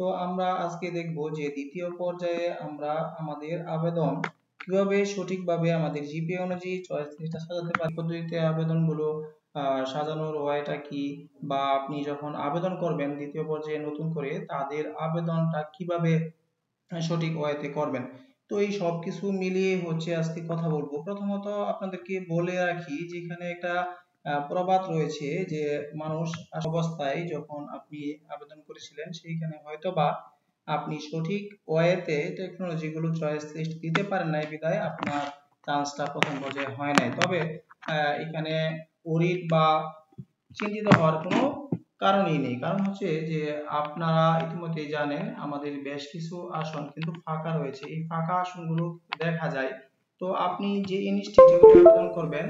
তো আমরা আজকে দেখব যে দ্বিতীয় পর্যায়ে আমরা আমাদের আবেদন কীভাবে সঠিকভাবে আমাদের জিপিএ অনুযায়ী চয়েস লিস্টটা সাজাতে পারি, পদ্ধতিতে আবেদনগুলো সাজানোর ওয়াইটা কি বা আপনি যখন আবেদন করবেন দ্বিতীয় পর্যায়ে নতুন করে তাদের আবেদনটা কীভাবে সঠিক ওয়েতে করবেন। তো এই সব কিছু মিলিয়ে হচ্ছে আজকে কথা বলব। প্রথমত আপনাদেরকে বলে রাখি যেখানে একটা প্রবাদ রয়েছে যে মানুষ অবস্থায় যখন আপনি আবেদন করেছিলেন, সেইখানে হয়তোবা আপনি সঠিক ওয়েতে টেকনোলজি গুলো চয়েস লিস্ট দিতে পারেন নাই বিদায় আপনার চান্সটা প্রথম পর্যায়ে হয় নাই। তবে এখানে ওরিট বা চিন্তিত হওয়ার কোনো কারণই নেই। কারণ হচ্ছে যে আপনারা ইতিমধ্যে জানেন, আমাদের বেশ কিছু আসন কিন্তু ফাঁকা রয়েছে। এই ফাঁকা আসনগুলো দেখা যায়। তো আপনি যে ইনস্টিটিউটে আবেদন করবেন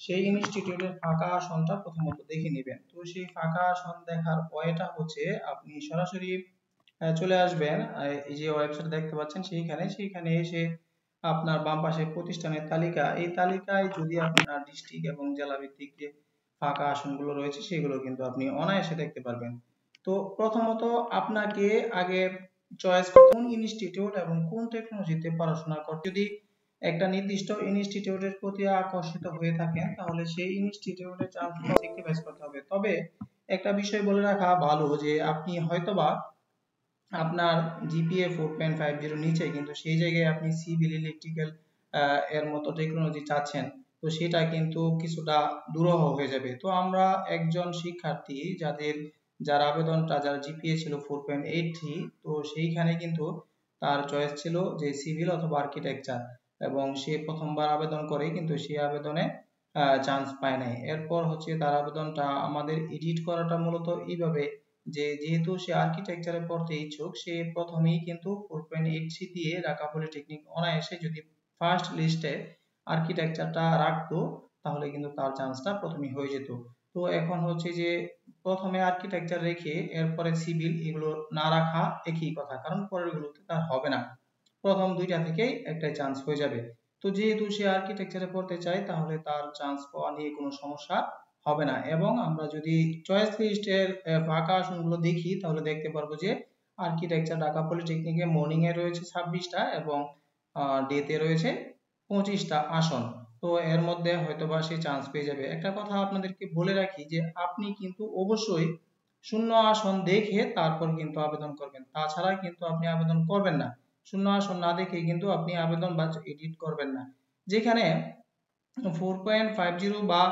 সেই ইনস্টিটিউটের ফাঁকা আসনটা প্রথমত দেখে নেবেন। তো সেই ফাঁকা আসন দেখার ওয়েটা হচ্ছে আপনি সরাসরি চলে আসবেন এই যে ওয়েবসাইট দেখতে পাচ্ছেন সেইখানে সেইখানে এসে আপনার বাম পাশে প্রতিষ্ঠানের তালিকা। এই তালিকায় যদি আপনার ডিস্ট্রিক্ট এবং জেলা ভিত্তিক যে ফাঁকা আসনগুলো রয়েছে সেগুলো কিন্তু আপনি অনায়াসে দেখতে পারবেন। তো প্রথমত আপনাকে আগে চয়েস কোন ইনস্টিটিউট এবং কোন টেকনোলজিতে পড়াশোনা করতে যদি একটা নির্দিষ্ট ইনস্টিটিউটের প্রতি আকর্ষিত হয়ে থাকেন, তাহলে সেই ইনস্টিটিউটে চান্স স্যাক্রিফাইস করতে হবে। তবে একটা বিষয় বলে রাখা ভালো যে, আপনি হয়তোবা আপনার GPA four point five zero নিচে কিন্তু সেই জায়গায় আপনি সিভিল ইলেকট্রিক্যাল এর মতো টেকনোলজি চাচ্ছেন, তো সেটা কিন্তু কিছুটা দুরূহ হয়ে যাবে। তো আমরা একজন শিক্ষার্থী যাদের, যার আবেদনটা, যার জিপিএ ছিল ফোর পয়েন্ট এইট থ্রি তো সেইখানে কিন্তু তার চয়েস ছিল যে সিভিল অথবা আর্কিটেকচার এবং সে প্রথমবার আবেদন করে, কিন্তু সেই আবেদনে চান্স পায় নাই। এরপর হচ্ছে তার আবেদনটা আমাদের এডিট করাটা মূলত এইভাবে যে, যেহেতু সে আর্কিটেকচারে পড়তে ইচ্ছুক, সে প্রথমেই কিন্তু ফোর পয়েন্ট এইট থ্রি দিয়ে ঢাকা পলিটেকনিক অনায়াসে যদি ফার্স্ট লিস্টে আর্কিটেকচারটা রাখতো, তাহলে কিন্তু তার চান্সটা প্রথমেই হয়ে যেত। তো এখন হচ্ছে যে, প্রথমে আর্কিটেকচার রেখে এরপরে সিভিল এগুলো না রাখা একই কথা, কারণ পরের গুলোতে তার হবে না। প্রথম দুইটা থেকেই একটা চান্স হয়ে যাবে। তো যেহেতু সে আর্কিটেকচারে পড়তে চায়, তাহলে তার চান্স পাওয়া নিয়ে কোনো সমস্যা হবে না। এবং আমরা যদি চয়েস লিস্টের ফাঁকা আসনগুলো দেখি, তাহলে দেখতে পারব যে আর্কিটেকচার ঢাকা পলিটেকনিকে মর্নিং এ রয়েছে ছাব্বিশটা এবং ডেতে রয়েছে পঁচিশটা আসন। তো এর মধ্যে হয়তোবা সে চান্স পেয়ে যাবে। একটা কথা আপনাদেরকে বলে রাখি যে আপনি কিন্তু অবশ্যই শূন্য আসন দেখে তারপর কিন্তু আবেদন করবেন। তাছাড়া কিন্তু আপনি আবেদন করবেন না। শূন্য আসন না দেখে কিন্তু আপনি আবেদন বা এডিট করবেন না। যেখানে ফোর পয়েন্ট ফাইভ জিরো বা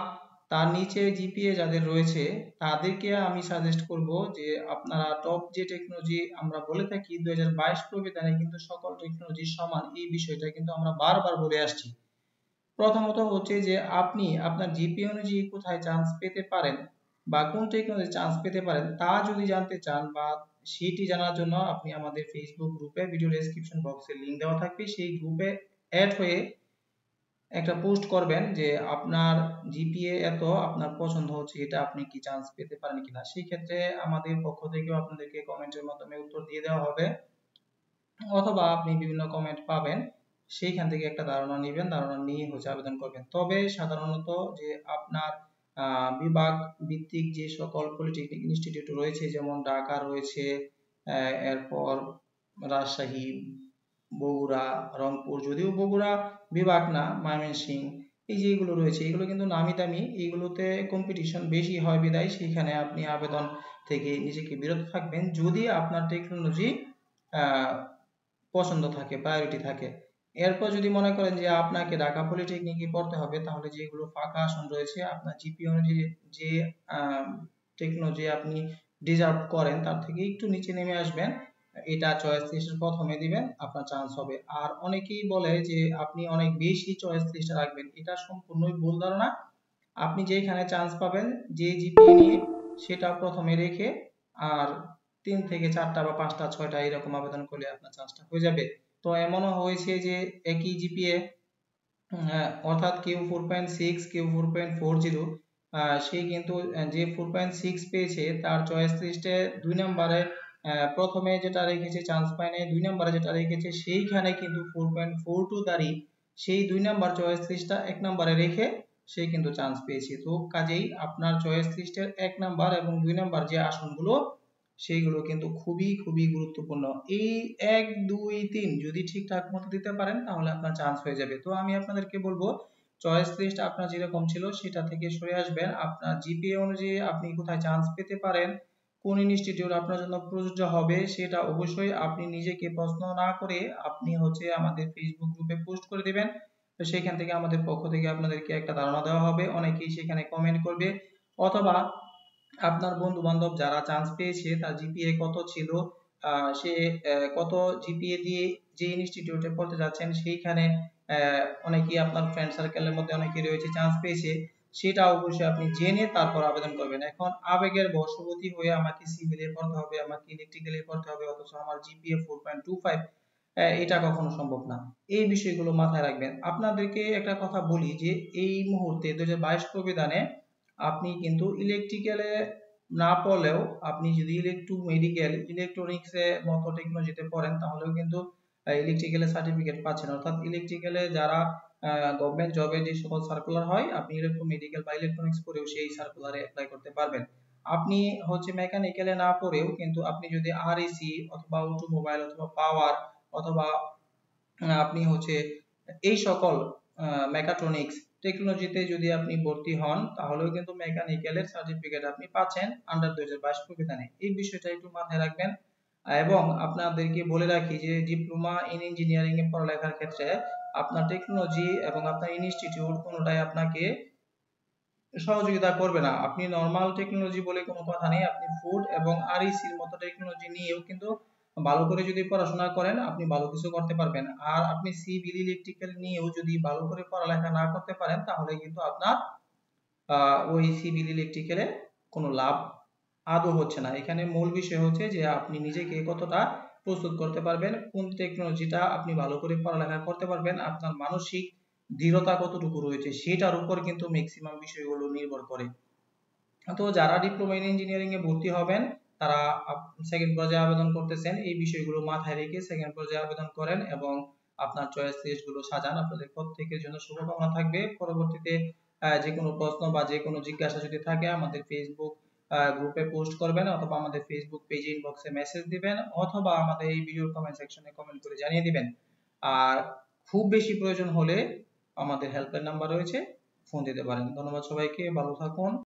তার নিচে জিপিএ যাদের রয়েছে, তাদেরকে আমি সাজেস্ট করব যে আপনারা টপ যে টেকনোলজি আমরা বলে থাকি দুই হাজার বাইশ প্রবিধানে কিন্তু সকল টেকনোলজি সমান। এই বিষয়টা কিন্তু আমরা বারবার বলে আসছি। প্রথমত হচ্ছে যে আপনি আপনার জিপিএ অনুযায়ী কোথায় চান্স পেতে পারেন? বা কোন টেকনোলজি চান্স পেতে পারেন, তা যদি জানতে চান বা সেটি জানার জন্য আপনি আমাদের ফেসবুক গ্রুপে ভিডিও ডেসক্রিপশন বক্সে লিংক দেওয়া থাকবে। সেই গ্রুপে অ্যাড হয়ে একটা পোস্ট করবেন যে আপনার জিপিএ এত আপনার পছন্দ হচ্ছে, এটা আপনি কি চান্স পেতে পারেন কিনা? সেই ক্ষেত্রে আমাদের পক্ষ থেকেও আপনাদেরকে কমেন্টের মাধ্যমে উত্তর দিয়ে দেওয়া হবে। অথবা আপনি বিভিন্ন কমেন্ট পাবেন, সেইখান থেকে একটা ধারণা নেবেন, ধারণা নিয়ে হচ্ছে আবেদন করবেন। তবে সাধারণত যে আপনার বিভাগ ভিত্তিক যে সকল পলিটেকনিক ইনস্টিটিউট রয়েছে, যেমন ঢাকা রয়েছে এরপর রাজশাহী, বগুড়া, রংপুর, যদিও বগুড়া বিভাগ না, ময়মনসিং, এই যে এগুলো রয়েছে, এগুলো কিন্তু নামি দামি এগুলোতে কম্পিটিশন বেশি হয় বিদায়, সেখানে আপনি আবেদন থেকে নিজেকে বিরত থাকবেন, যদি আপনার টেকনোলজি পছন্দ থাকে প্রায়োরিটি থাকে। এরপর যদি মনে করেন যে আপনাকে ঢাকা পলিটেকনিকে পড়তে হবে, তাহলে যেগুলো ফাঁকা আসন রয়েছে, আপনার জিপি অনুযায়ী যে টেকনোলজি আপনি ডিজার্ভ করেন, তার থেকে একটু নিচে নেমে আসবেন। এটা চয়েস লিস্টের প্রথমে দিবেন, আপনার চান্স হবে। আর অনেকেই বলে যে আপনি অনেক বেশি চয়েস লিস্টে রাখবেন, এটা সম্পূর্ণই ভুল ধারণা। আপনি যেখানে চান্স পাবেন, যে জিপিএ নিয়ে সেটা প্রথমে রেখে আর তিন থেকে চারটা বা পাঁচটা, ছয়টা এরকম আবেদন করলে আপনার চান্সটা হয়ে যাবে। তো এমনও হয়েছে যে একই জিপিএ অর্থাৎ কিউ ফোর পয়েন্ট সিক্স কিউ ফোর পয়েন্ট ফোর জিরো সে কিন্তু যে ফোর পয়েন্ট সিক্স পেয়েছে, তার চয়েস লিস্টে দুই নম্বরে প্রথমে যেটা রেখেছে চান্স পায় নাই, দুই নম্বরে যেটা রেখেছে, সেইখানে কিন্তু ফোর পয়েন্ট ফোর টু দাঁড়ি সেই দুই নাম্বার চয়েস লিস্টটা এক নম্বরে রেখে সে কিন্তু চান্স পেয়েছে। তো কাজেই আপনার চয়েস লিস্টের এক নাম্বার এবং দুই নাম্বার যে আসনগুলো সেইগুলো কিন্তু খুবই খুবই গুরুত্বপূর্ণ। এই এক, দুই, তিন যদি ঠিকঠাক মতো দিতে পারেন, তাহলে আপনার চান্স হয়ে যাবে। তো আমি আপনাদেরকে বলব চয়েস লিস্ট আপনার যেরকম ছিল, সেটা থেকে সরে আসবেন। আপনার জিপিএ অনুযায়ী আপনি কোথায় চান্স পেতে পারেন, কোন ইনস্টিটিউট আপনার জন্য প্রযোজ্য হবে, সেটা অবশ্যই আপনি নিজেকে প্রশ্ন না করে আপনি হচ্ছে আমাদের ফেসবুক গ্রুপে পোস্ট করে দিবেন। তো সেখান থেকে আমাদের পক্ষ থেকে আপনাদেরকে একটা ধারণা দেওয়া হবে। অনেকেই সেখানে কমেন্ট করবে। অথবা আপনার বন্ধু বান্ধব যারা চান্স পেয়েছে, তার জিপিএ কত ছিল সে কত জিপিএ দিয়ে যে ইনস্টিটিউটে পড়তে যাচ্ছেন, সেইখানে অনেকেই আপনার ফ্রেন্ড সার্কেলের মধ্যে অনেকেই রয়েছে চান্স পেয়েছে। সেটা অবশ্যই আপনি জেনে তারপর আবেদন করবেন। এখন আবেগের বশবর্তী হয়ে আমাকে সিভিলে পড়তে হবে, আমাকে ইলেকট্রিক্যালে পড়তে হবে, অথচ আমার জিপিএ 4.25 এটা কখনো সম্ভব না। এই বিষয়গুলো মাথায় রাখবেন। আপনাদেরকে একটা কথা বলি যে, এই মুহূর্তে 2022 প্রবিধানে আপনি কিন্তু ইলেকট্রিক্যালে না পড়লেও আপনি যদি ইলেকট্রো মেডিকেল ইলেকট্রনিক্স মতো টেকনোলজিতে পড়েন, তাহলেও কিন্তু ইলেকট্রিক্যালের সার্টিফিকেট পাচ্ছেন। অর্থাৎ ইলেকট্রিক্যালে যারা গভর্নমেন্ট জবে যে সকল সার্কুলার হয়, আপনি ইলেকট্রো মেডিকেল বা ইলেকট্রনিক্স পড়েও সেই সার্কুলারে অ্যাপ্লাই করতে পারবেন। আপনি হচ্ছে মেকানিক্যালে না পড়েও কিন্তু আপনি যদি আরইসি অথবা অটোমোবাইল অথবা পাওয়ার অথবা আপনি হচ্ছে এই সকল মেকাট্রনিক্স টেকনোলজিতে যদি আপনি ভর্তি হন, তাহলেও কিন্তু মেকানিক্যালের সার্টিফিকেট আপনি পাচ্ছেন আন্ডার 2022 প্রবিধানে। এই বিষয়টা একটু মাথায় রাখবেন। এবং আপনাদেরকে বলে রাখি যে ডিপ্লোমা ইন ইঞ্জিনিয়ারিং এ পড়ালেখার ক্ষেত্রে আপনার টেকনোলজি এবং আপনার ইনস্টিটিউট কোনোটাই আপনাকে সহযোগিতা করবে না। আপনি নরমাল টেকনোলজি বলে কোনো কথা নেই। আপনি ফুড এবং আরইসির মতো টেকনোলজি নিয়েও কিন্তু ভালো করে যদি পড়াশোনা করেন, আপনি ভালো কিছু করতে পারবেন। আর আপনি সিভিল ইলেকট্রিক্যাল নিয়েও যদি ভালো করে পড়ালেখা না করতে পারেন, তাহলে কিন্তু আপনার ওই সিভিল ইলেকট্রিক্যালে কোনো লাভ আদৌ হচ্ছে না। এখানে মূল বিষয় হচ্ছে যে, আপনি নিজেকে কতটা প্রস্তুত করতে পারবেন, কোন টেকনোলজিটা আপনি ভালো করে পড়ালেখা করতে পারবেন, আপনার মানসিক দৃঢ়তা কতটুকু রয়েছে, সেটার উপর কিন্তু ম্যাক্সিমাম বিষয়গুলো নির্ভর করে। তো যারা ডিপ্লোমা ইন ইঞ্জিনিয়ারিং এ ভর্তি হবেন তারা সেকেন্ড পর্যায়ে আবেদন করতেছেন, এই বিষয়গুলো মাথায় রেখে সেকেন্ড পর্যায়ে আবেদন করেন এবং আপনার চয়েস লিস্টগুলো সাজান। আপনাদের প্রত্যেকের জন্য শুভকামনা থাকবে। পরবর্তীতে যে কোনো প্রশ্ন বা যে কোনো জিজ্ঞাসা যদি থাকে, আমাদের ফেসবুক গ্রুপে পোস্ট করবেন অথবা আমাদের ফেসবুক পেজে ইনবক্সে মেসেজ দিবেন অথবা আমাদের এই ভিডিওর কমেন্ট সেকশনে কমেন্ট করে জানিয়ে দিবেন। আর খুব বেশি প্রয়োজন হলে আমাদের হেল্পলাইন নাম্বার রয়েছে ফোন দিতে পারেন। ধন্যবাদ সবাইকে, ভালো থাকুন।